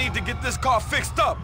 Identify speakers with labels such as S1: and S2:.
S1: need to get this car fixed up.